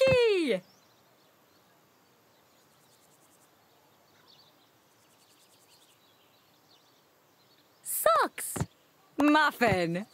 Maggie! Socks! Muffin!